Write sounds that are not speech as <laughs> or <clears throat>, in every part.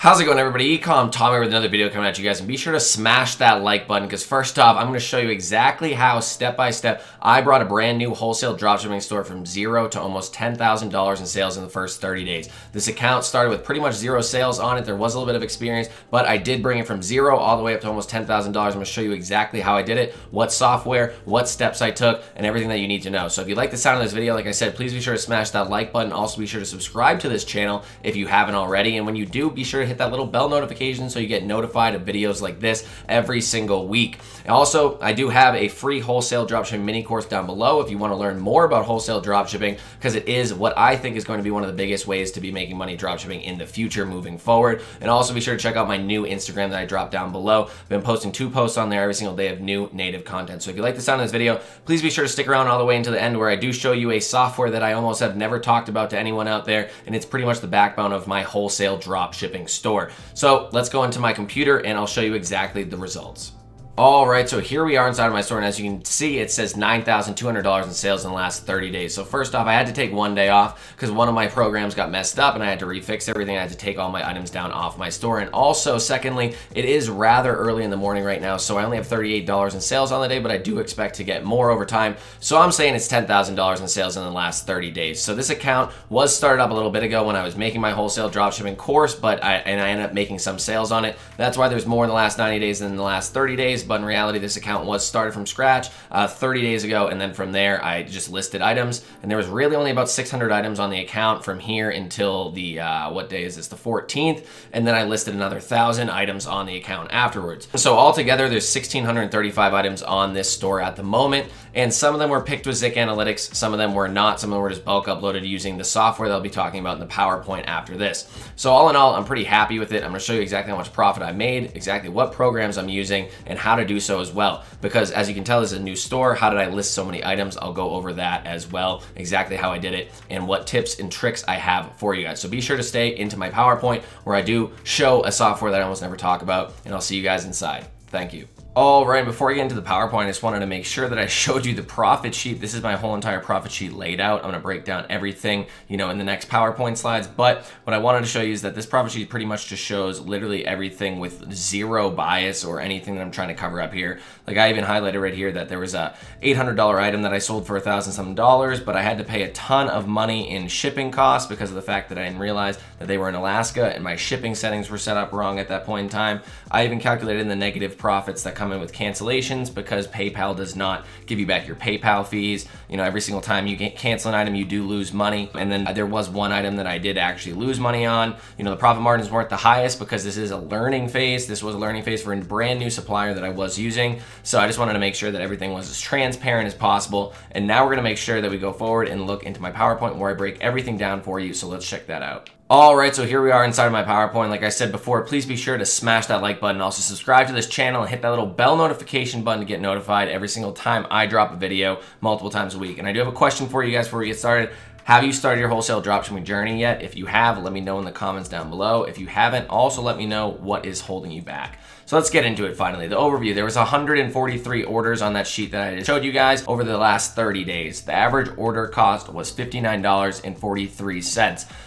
How's it going everybody? Ecom Tommy with another video coming at you guys and be sure to smash that like button because first off I'm going to show you exactly how step by step I brought a brand new wholesale dropshipping store from zero to almost $10,000 in sales in the first 30 days. This account started with pretty much zero sales on it. There was a little bit of experience but I did bring it from zero all the way up to almost $10,000. I'm going to show you exactly how I did it, what software, what steps I took and everything that you need to know. So if you like the sound of this video like I said please be sure to smash that like button. Also be sure to subscribe to this channel if you haven't already and when you do be sure to hit that little bell notification so you get notified of videos like this every single week. Also, I do have a free wholesale dropshipping mini course down below if you want to learn more about wholesale dropshipping because it is what I think is going to be one of the biggest ways to be making money dropshipping in the future moving forward. And also be sure to check out my new Instagram that I dropped down below. I've been posting two posts on there every single day of new native content. So if you like the sound of this video, please be sure to stick around all the way into the end where I do show you a software that I almost have never talked about to anyone out there and it's pretty much the backbone of my wholesale drop shipping store. So let's go into my computer and I'll show you exactly the results. All right, so here we are inside of my store, and as you can see, it says $9,200 in sales in the last 30 days. So first off, I had to take one day off because one of my programs got messed up and I had to refix everything. I had to take all my items down off my store. And also, secondly, it is rather early in the morning right now, so I only have $38 in sales on the day, but I do expect to get more over time. So I'm saying it's $10,000 in sales in the last 30 days. So this account was started up a little bit ago when I was making my wholesale dropshipping course, but I, and I ended up making some sales on it. That's why there's more in the last 90 days than in the last 30 days but in reality, this account was started from scratch uh, 30 days ago, and then from there, I just listed items, and there was really only about 600 items on the account from here until the, uh, what day is this, the 14th, and then I listed another 1,000 items on the account afterwards. So altogether, there's 1,635 items on this store at the moment, and some of them were picked with Zik Analytics, some of them were not, some of them were just bulk uploaded using the software that I'll be talking about in the PowerPoint after this. So all in all, I'm pretty happy with it. I'm gonna show you exactly how much profit I made, exactly what programs I'm using, and how to do so as well. Because as you can tell, this is a new store. How did I list so many items? I'll go over that as well, exactly how I did it, and what tips and tricks I have for you guys. So be sure to stay into my PowerPoint where I do show a software that I almost never talk about, and I'll see you guys inside. Thank you. All right, before I get into the PowerPoint, I just wanted to make sure that I showed you the profit sheet. This is my whole entire profit sheet laid out. I'm gonna break down everything, you know, in the next PowerPoint slides. But what I wanted to show you is that this profit sheet pretty much just shows literally everything with zero bias or anything that I'm trying to cover up here. Like I even highlighted right here that there was a $800 item that I sold for a thousand some dollars, but I had to pay a ton of money in shipping costs because of the fact that I didn't realize that they were in Alaska and my shipping settings were set up wrong at that point in time. I even calculated in the negative profits that come in with cancellations because PayPal does not give you back your PayPal fees. You know, every single time you cancel an item, you do lose money. And then there was one item that I did actually lose money on. You know, the profit margins weren't the highest because this is a learning phase. This was a learning phase for a brand new supplier that I was using. So I just wanted to make sure that everything was as transparent as possible. And now we're gonna make sure that we go forward and look into my PowerPoint where I break everything down for you. So let's check that out. All right, so here we are inside of my PowerPoint. Like I said before, please be sure to smash that like button. Also subscribe to this channel and hit that little bell notification button to get notified every single time I drop a video multiple times a week. And I do have a question for you guys before we get started. Have you started your wholesale dropshipping journey yet? If you have, let me know in the comments down below. If you haven't, also let me know what is holding you back. So let's get into it finally. The overview, there was 143 orders on that sheet that I showed you guys over the last 30 days. The average order cost was $59.43.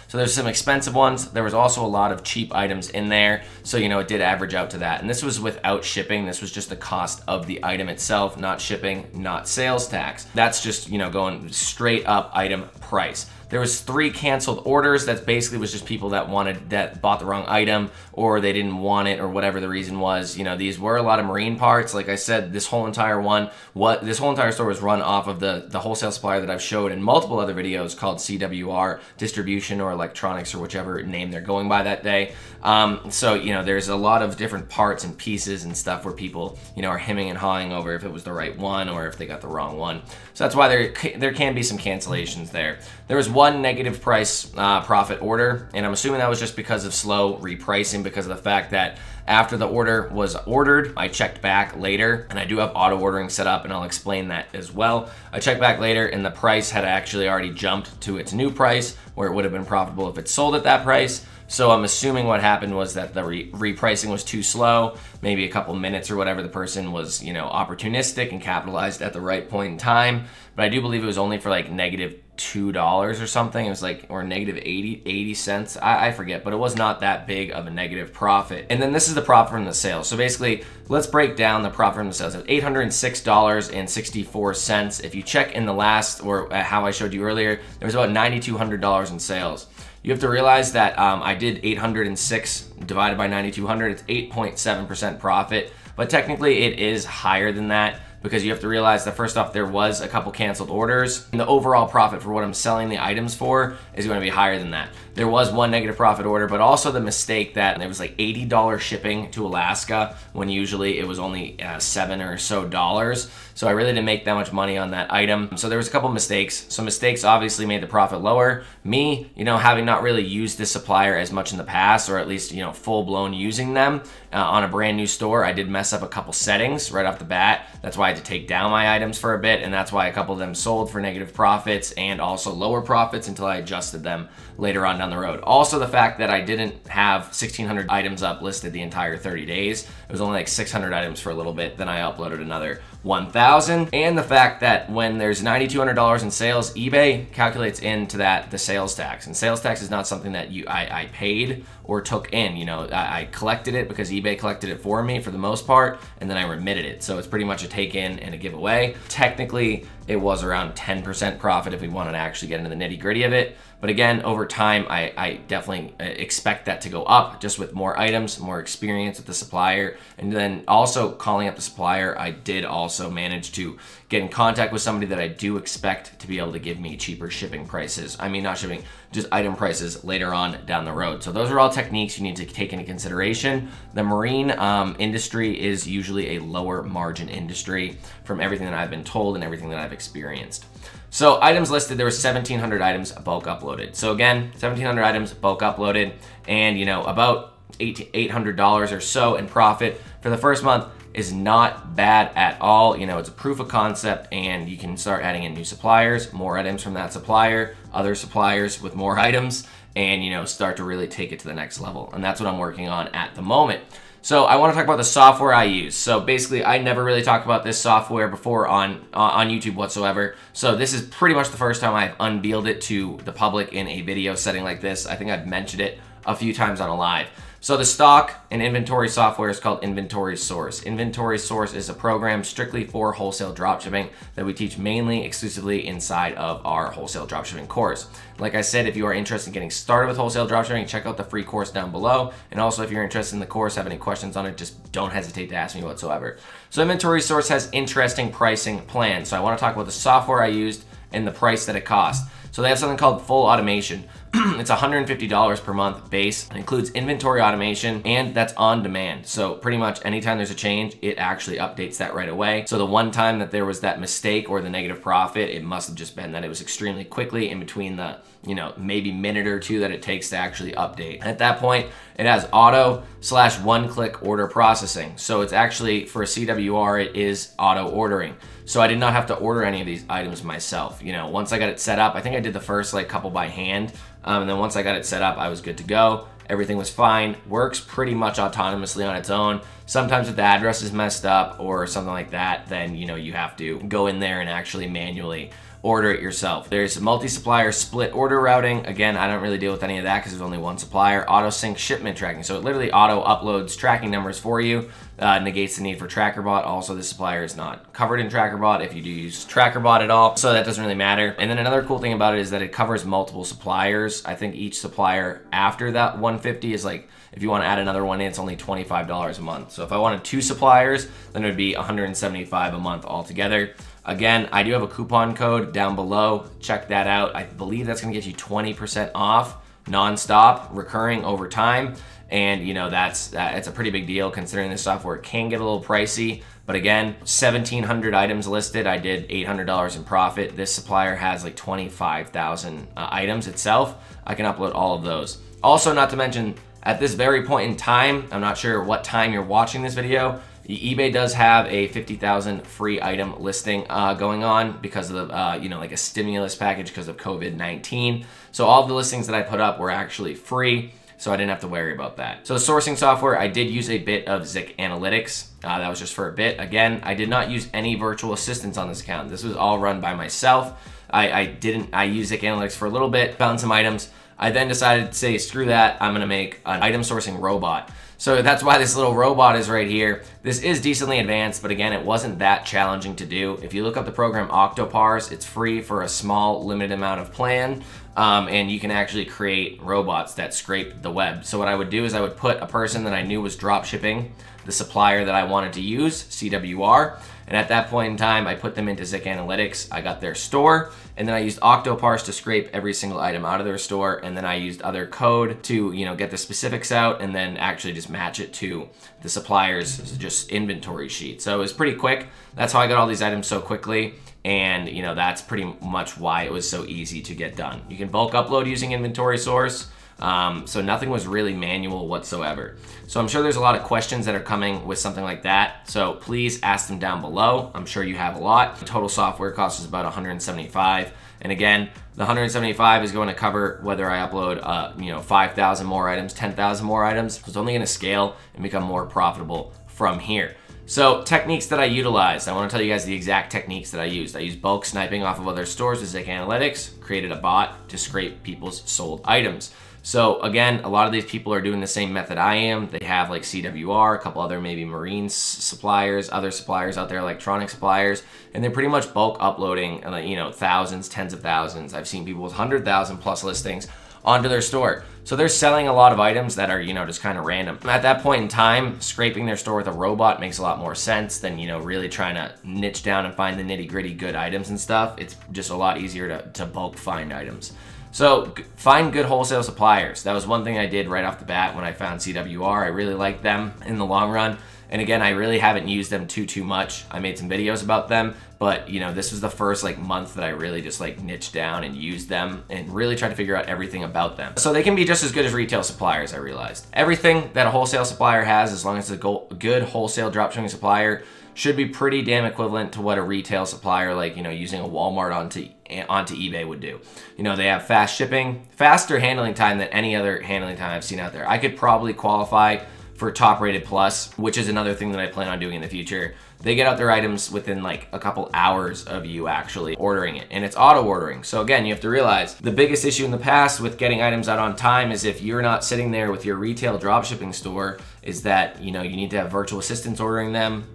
So there's some expensive ones. There was also a lot of cheap items in there. So, you know, it did average out to that. And this was without shipping. This was just the cost of the item itself, not shipping, not sales tax. That's just, you know, going straight up item price. There was three canceled orders. That basically was just people that wanted that bought the wrong item or they didn't want it or whatever the reason was. You know, these were a lot of marine parts. Like I said, this whole entire one, what this whole entire store was run off of the the wholesale supplier that I've showed in multiple other videos called CWR Distribution or Electronics or whichever name they're going by that day. Um, so you know, there's a lot of different parts and pieces and stuff where people you know are hemming and hawing over if it was the right one or if they got the wrong one. So that's why there there can be some cancellations there. There was one negative price uh, profit order, and I'm assuming that was just because of slow repricing because of the fact that after the order was ordered, I checked back later, and I do have auto ordering set up, and I'll explain that as well. I checked back later, and the price had actually already jumped to its new price, where it would have been profitable if it sold at that price. So I'm assuming what happened was that the re- repricing was too slow, maybe a couple minutes or whatever. The person was, you know, opportunistic and capitalized at the right point in time. But I do believe it was only for like negative two dollars or something. It was like or negative 80, 80 cents. I, I, forget, but it was not that big of a negative profit. And then this is the profit from the sales. So basically, let's break down the profit from the sales. Eight hundred six dollars and sixty four cents. If you check in the last or uh, how I showed you earlier, there was about ninety two hundred dollars in sales. You have to realize that um, I did 806 divided by 9200. It's 8.7% profit, but technically it is higher than that because you have to realize that first off, there was a couple canceled orders. And the overall profit for what I'm selling the items for is going to be higher than that. There was one negative profit order, but also the mistake that it was like $80 shipping to Alaska when usually it was only uh, seven or so dollars. So I really didn't make that much money on that item. So there was a couple mistakes. So mistakes obviously made the profit lower. Me, you know, having not really used this supplier as much in the past, or at least, you know, full blown using them uh, on a brand new store, I did mess up a couple settings right off the bat. That's why I had to take down my items for a bit. And that's why a couple of them sold for negative profits and also lower profits until I adjusted them later on down the road. Also, the fact that I didn't have 1,600 items up listed the entire 30 days. Was only like 600 items for a little bit. Then I uploaded another 1,000. And the fact that when there's $9,200 in sales, eBay calculates into that the sales tax. And sales tax is not something that you I, I paid or took in. You know, I, I, collected it because eBay collected it for me for the most part, and then I remitted it. So it's pretty much a take in and a giveaway. Technically, it was around 10% profit if we wanted to actually get into the nitty gritty of it. But again, over time, I, I, definitely uh, expect that to go up just with more items, more experience with the supplier. And then also calling up the supplier, I did also manage to get in contact with somebody that I do expect to be able to give me cheaper shipping prices. I mean, not shipping, just item prices later on down the road. So those are all techniques you need to take into consideration. The marine um, industry is usually a lower margin industry from everything that I've been told and everything that I've experienced. So items listed, there were 1,700 items bulk uploaded. So again, 1,700 items bulk uploaded and you know, about $800 or so in profit for the first month is not bad at all. You know, it's a proof of concept and you can start adding in new suppliers, more items from that supplier, other suppliers with more <laughs> items, and you know, start to really take it to the next level. And that's what I'm working on at the moment. So I want to talk about the software I use. So basically, I never really talked about this software before on uh, on YouTube whatsoever. So this is pretty much the first time I've unveiled it to the public in a video setting like this. I think I've mentioned it a few times on a live. So the stock and inventory software is called Inventory Source. Inventory Source is a program strictly for wholesale dropshipping that we teach mainly exclusively inside of our wholesale dropshipping course. Like I said, if you are interested in getting started with wholesale dropshipping, check out the free course down below. And also if you're interested in the course, have any questions on it, just don't hesitate to ask me whatsoever. So Inventory Source has interesting pricing plans. So I wanna talk about the software I used and the price that it cost. So they have something called full automation. <clears throat> it's $150 per month base. It includes inventory automation and that's on demand. So pretty much anytime there's a change, it actually updates that right away. So the one time that there was that mistake or the negative profit, it must have just been that it was extremely quickly in between the, you know, maybe minute or two that it takes to actually update. At that point, it has auto slash one click order processing. So it's actually for a CWR, it is auto ordering. So I did not have to order any of these items myself. You know, once I got it set up, I think I did the first like couple by hand. Um, and then once I got it set up, I was good to go. Everything was fine. Works pretty much autonomously on its own. Sometimes if the address is messed up or something like that, then you know you have to go in there and actually manually order it yourself. There's multi-supplier split order routing. Again, I don't really deal with any of that because there's only one supplier. Auto sync shipment tracking. So it literally auto uploads tracking numbers for you. Uh, negates the need for TrackerBot. Also, the supplier is not covered in TrackerBot if you do use TrackerBot at all. So that doesn't really matter. And then another cool thing about it is that it covers multiple suppliers. I think each supplier after that 150 is like if you want to add another one in, it's only $25 a month. So if I wanted two suppliers, then it would be 175 a month altogether. Again, I do have a coupon code down below. Check that out. I believe that's gonna get you 20% off nonstop, recurring over time. And you know, that's it's a pretty big deal considering the software can get a little pricey. But again, 1,700 items listed. I did $800 in profit. This supplier has like 25,000 uh, items itself. I can upload all of those. Also, not to mention, at this very point in time, I'm not sure what time you're watching this video, eBay does have a 50,000 free item listing uh, going on because of the, uh, you know, like a stimulus package because of COVID-19. So all the listings that I put up were actually free. so I didn't have to worry about that. So sourcing software, I did use a bit of Zik Analytics. Uh, that was just for a bit. Again, I did not use any virtual assistants on this account. This was all run by myself. I, I didn't, I used Zik Analytics for a little bit, found some items. I then decided to say, screw that, I'm gonna make an item sourcing robot. So that's why this little robot is right here. This is decently advanced, but again, it wasn't that challenging to do. If you look up the program Octoparse, it's free for a small limited amount of plan, um, and you can actually create robots that scrape the web. So what I would do is I would put a person that I knew was drop shipping, the supplier that I wanted to use, CWR, and at that point in time, I put them into Zik Analytics. I got their store, and then I used Octoparse to scrape every single item out of their store, and then I used other code to, you know, get the specifics out, and then actually just match it to the supplier's just inventory sheet. So it was pretty quick. That's how I got all these items so quickly. And, you know, that's pretty much why it was so easy to get done. You can bulk upload using inventory source. Um, so nothing was really manual whatsoever. So I'm sure there's a lot of questions that are coming with something like that. So please ask them down below. I'm sure you have a lot. The total software cost is about 175. And again, the 175 is going to cover whether I upload, uh, you know, 5,000 more items, 10,000 more items. So it's only going to scale and become more profitable from here. So techniques that I utilized, I want to tell you guys the exact techniques that I used. I used bulk sniping off of other stores with Zik Analytics, created a bot to scrape people's sold items. So again, a lot of these people are doing the same method I am. They have like CWR, a couple other maybe marine suppliers, other suppliers out there, electronic suppliers, and they're pretty much bulk uploading, uh, you know, thousands, tens of thousands. I've seen people with 100,000 plus listings onto their store. So they're selling a lot of items that are, you know, just kind of random. At that point in time, scraping their store with a robot makes a lot more sense than, you know, really trying to niche down and find the nitty gritty good items and stuff. It's just a lot easier to, to bulk find items. So find good wholesale suppliers. That was one thing I did right off the bat when I found CWR. I really liked them in the long run. And again, I really haven't used them too, too much. I made some videos about them, but you know, this was the first like month that I really just like niched down and used them and really tried to figure out everything about them. So they can be just as good as retail suppliers, I realized. Everything that a wholesale supplier has, as long as it's a good wholesale dropshipping supplier, should be pretty damn equivalent to what a retail supplier like, you know, using a Walmart onto onto eBay would do. You know, they have fast shipping, faster handling time than any other handling time I've seen out there. I could probably qualify for top rated plus, which is another thing that I plan on doing in the future. They get out their items within like a couple hours of you actually ordering it and it's auto ordering. So again, you have to realize the biggest issue in the past with getting items out on time is if you're not sitting there with your retail dropshipping store is that, you know, you need to have virtual assistants ordering them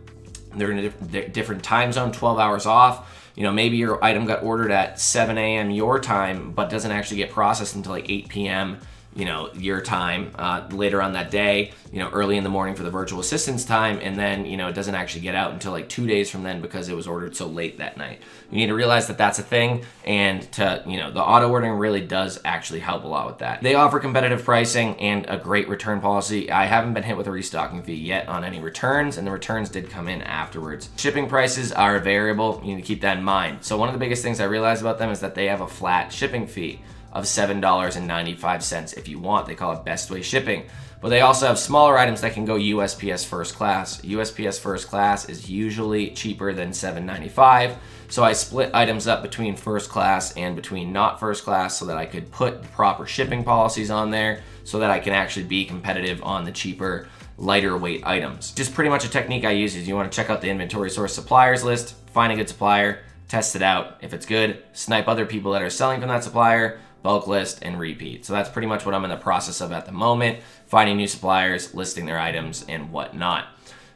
they're in a different time zone, 12 hours off. You know, maybe your item got ordered at 7 a.m. your time, but doesn't actually get processed until like 8 p.m you know, your time uh, later on that day, you know, early in the morning for the virtual assistance time, and then, you know, it doesn't actually get out until like two days from then because it was ordered so late that night. You need to realize that that's a thing, and to, you know, the auto ordering really does actually help a lot with that. They offer competitive pricing and a great return policy. I haven't been hit with a restocking fee yet on any returns, and the returns did come in afterwards. Shipping prices are variable. You need to keep that in mind. So one of the biggest things I realized about them is that they have a flat shipping fee of $7.95 if you want. They call it best way shipping. But they also have smaller items that can go USPS first class. USPS first class is usually cheaper than $7.95. So I split items up between first class and between not first class so that I could put the proper shipping policies on there so that I can actually be competitive on the cheaper lighter weight items. Just pretty much a technique I use is you want to check out the inventory source suppliers list, find a good supplier, test it out. If it's good, snipe other people that are selling from that supplier, bulk list, and repeat. So that's pretty much what I'm in the process of at the moment, finding new suppliers, listing their items, and whatnot.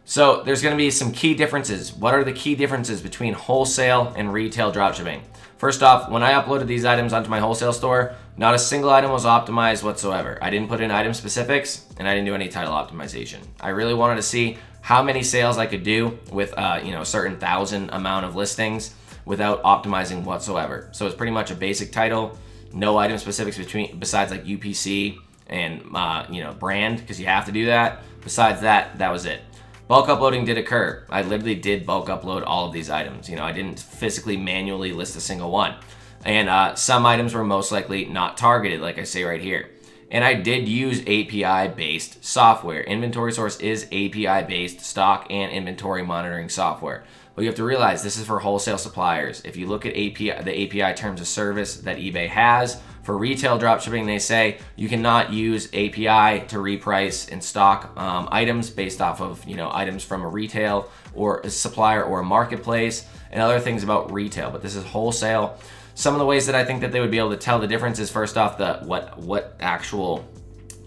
So there's going to be some key differences. What are the key differences between wholesale and retail dropshipping? First off, when I uploaded these items onto my wholesale store, not a single item was optimized whatsoever. I didn't put in item specifics, and I didn't do any title optimization. I really wanted to see how many sales I could do with uh, you know a certain thousand amount of listings without optimizing whatsoever. So it's pretty much a basic title, no item specifics between besides like UPC and uh, you know brand because you have to do that. Besides that, that was it. Bulk uploading did occur. I literally did bulk upload all of these items. You know, I didn't physically manually list a single one. And uh, some items were most likely not targeted, like I say right here. And I did use API-based software. Inventory Source is API-based stock and inventory monitoring software. But you have to realize this is for wholesale suppliers. If you look at API, the API terms of service that eBay has For retail dropshipping, they say you cannot use API to reprice and stock um, items based off of you know items from a retail or a supplier or a marketplace and other things about retail. But this is wholesale. Some of the ways that I think that they would be able to tell the difference is first off the what what actual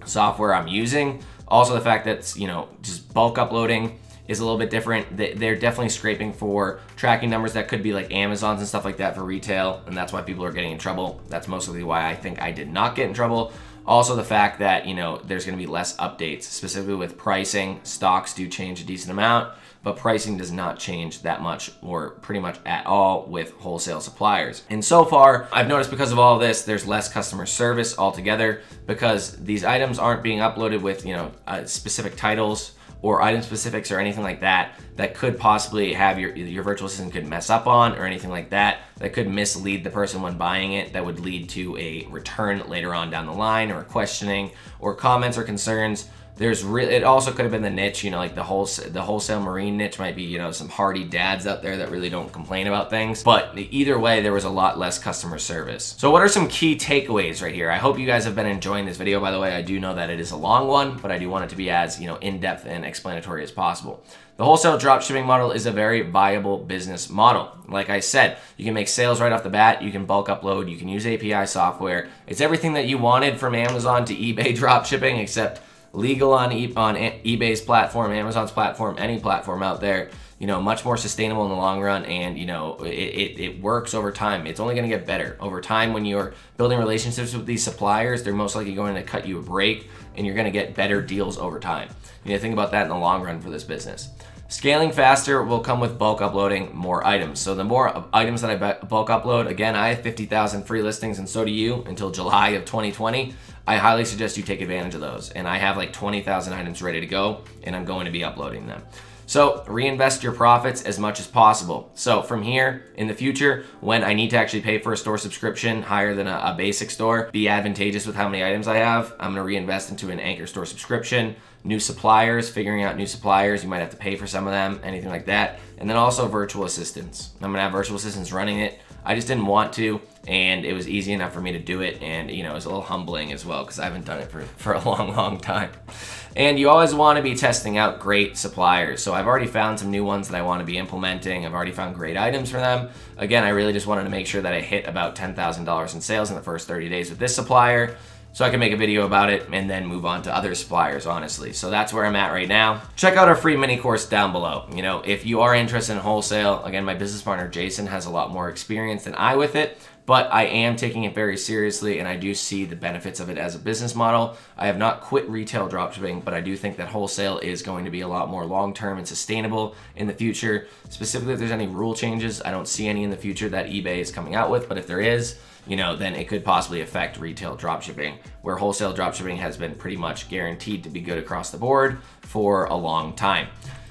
software I'm using. Also the fact that you know just bulk uploading is a little bit different. They're definitely scraping for tracking numbers that could be like Amazon's and stuff like that for retail, and that's why people are getting in trouble. That's mostly why I think I did not get in trouble. Also, the fact that you know there's to be less updates, specifically with pricing. Stocks do change a decent amount, but pricing does not change that much or pretty much at all with wholesale suppliers. And so far, I've noticed because of all this, there's less customer service altogether because these items aren't being uploaded with you know uh, specific titles or item specifics or anything like that that could possibly have your your virtual assistant could mess up on or anything like that that could mislead the person when buying it that would lead to a return later on down the line or questioning or comments or concerns there's really it also could have been the niche you know like the whole the wholesale marine niche might be you know some hardy dads out there that really don't complain about things. But either way there was a lot less customer service. So what are some key takeaways right here? I hope you guys have been enjoying this video by the way. I do know that it is a long one but i do want it to be as you know in-depth and explanatory as possible. The wholesale dropshipping model is a very viable business model. Like I said, you can make sales right off the bat, you can bulk upload, you can use API software. It's everything that you wanted from Amazon to eBay <laughs> dropshipping, except legal on, e- on eBay's platform, Amazon's platform, any platform out there. You know, much more sustainable in the long run, and you know, it, it, it works over time. It's only going to get better over time when you're building relationships with these suppliers. They're most likely going to cut you a break, and you're going to get better deals over time. You need to think about that in the long run for this business. Scaling faster will come with bulk uploading more items. So the more items that I bulk upload, again, I have 50,000 free listings and so do you until July of 2020. I highly suggest you take advantage of those. And I have like 20,000 items ready to go and I'm going to be uploading them. So reinvest your profits as much as possible. So from here in the future, when I need to actually pay for a store subscription higher than a, a basic store, be advantageous with how many items I have, I'm gonna reinvest into an anchor store subscription, new suppliers, figuring out new suppliers, you might have to pay for some of them, anything like that. And then also virtual assistants. I'm gonna have virtual assistants running it. I just didn't want to and it was easy enough for me to do it and you know it was a little humbling as well because I haven't done it for, for a <laughs> long long time. And you always want to be testing out great suppliers so I've already found some new ones that I want to be implementing. I've already found great items for them. Again I really just wanted to make sure that I hit about $10,000 in sales in the first 30 days with this supplier so I can make a video about it and then move on to other suppliers, honestly. So that's where I'm at right now. Check out our free mini course down below. You know, if you are interested in wholesale, again, my business partner Jason has a lot more experience than I with it, but I am taking it very seriously and I do see the benefits of it as a business model. I have not quit retail dropshipping, but I do think that wholesale is going to be a lot more long-term and sustainable in the future. Specifically, if there's any rule changes, I don't see any in the future that eBay is coming out with, but if there is, you know, then it could possibly affect retail dropshipping, where wholesale dropshipping has been pretty much guaranteed to be good across the board for a long time.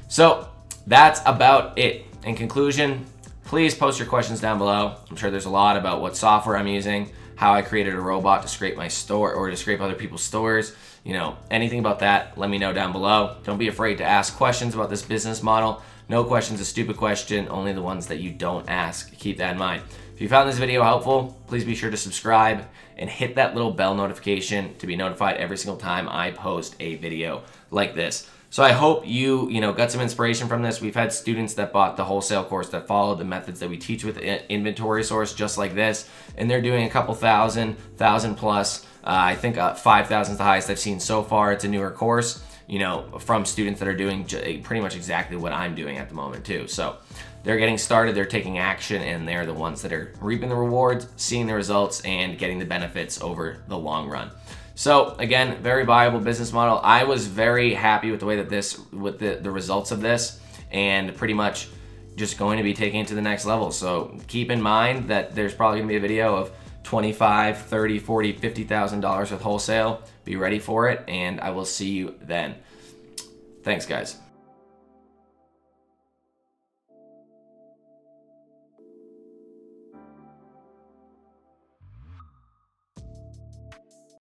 So that's about it. In conclusion, Please post your questions down below. I'm sure there's a lot about what software I'm using, how I created a robot to scrape my store or to scrape other people's stores. You know, anything about that, let me know down below. Don't be afraid to ask questions about this business model. No question's a stupid question, only the ones that you don't ask. Keep that in mind. If you found this video helpful, please be sure to subscribe and hit that little bell notification to be notified every single time I post a video like this. So I hope you, you know, got some inspiration from this. We've had students that bought the wholesale course that followed the methods that we teach with inventory source just like this, and they're doing a couple thousand, thousand plus. Uh, I think uh, 5,000 is the highest I've seen so far. It's a newer course, you know, from students that are doing pretty much exactly what I'm doing at the moment too. So they're getting started, they're taking action, and they're the ones that are reaping the rewards, seeing the results, and getting the benefits over the long run. So again, very viable business model. I was very happy with the way that this, with the, the results of this and pretty much just going to be taking it to the next level. So keep in mind that there's probably gonna be a video of 25, 30, 40, $50,000 with wholesale. Be ready for it and I will see you then. Thanks guys.